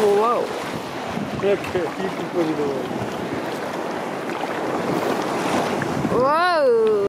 Whoa. Okay, you can put it away.